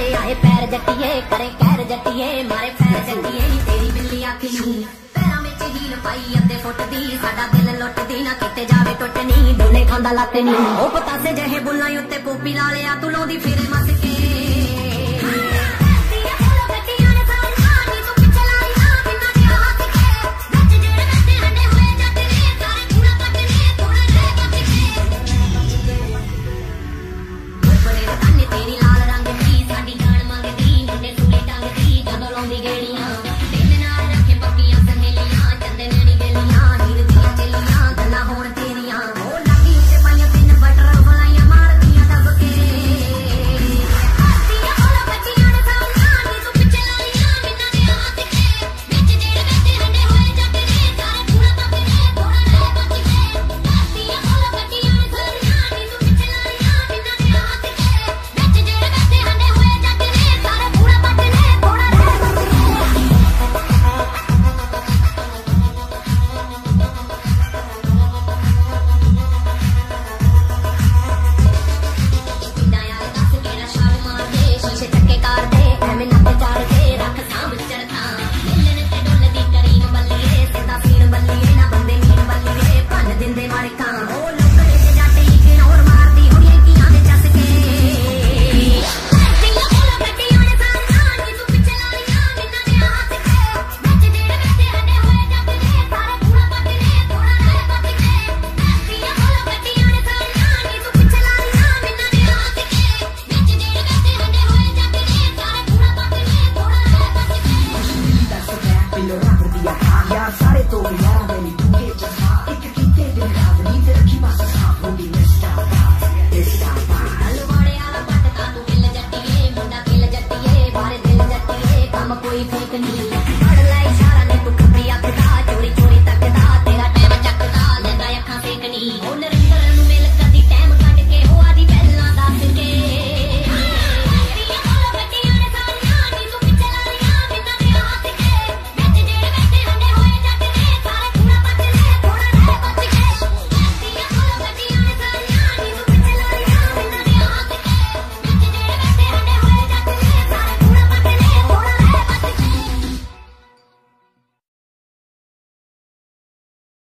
ਮਾਰੇ ਆਏ ਪੈਰ ਜੱਟੀਏ, ਕਰੇ ਕਹਿਰ ਜੱਟੀਏ, ਮਾਰੇ ਪੈਰ ਜੱਟੀਏ ਨੀ ਤੇਰੀ ਬਿੱਲੀ ਆਖੀ। ਨੂੰ ਪੈਰਾਂ ਵਿੱਚ ਹੀਲ ਪਾਈ ਅੱਦੇ ਫੁੱਟਦੀ ਸਾਡਾ ਦਿਲ ਲੁੱਟਦੀ ਨਾ, ਕਿਤੇ ਜਾਵੇ ਟੁੱਟਣੀ ਦੋਨੇ ਖਾਂਦਾ ਲਾਤੇ ਨੀ। ਉਹ ਪਤਾਸੇ ਜਹੇ ਬੁੱਲਾਂ ਉੱਤੇ ਪੋਪੀ ਲਾ ਲਿਆ, ਤੂੰ ਲਾਉਂਦੀ ਫੇਰੇ ਮਸ ਕੇ